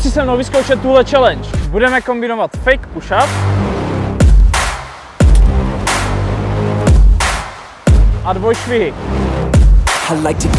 Pojď si se mnou vyzkoušet tuhle challenge. Budeme kombinovat fake push-up a dvojšvihy.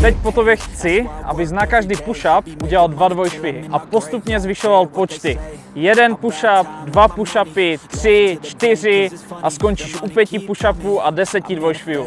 Teď po tobě chci, abys na každý push-up udělal dva dvojšvihy a postupně zvyšoval počty. Jeden push-up, dva push-upy, tři, čtyři a skončíš u pěti push-upů a deseti dvojšvihů.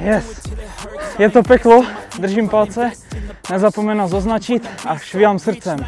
Yes. Je to peklo, držím palce, nezapomeň nás označit a švihám srdcem.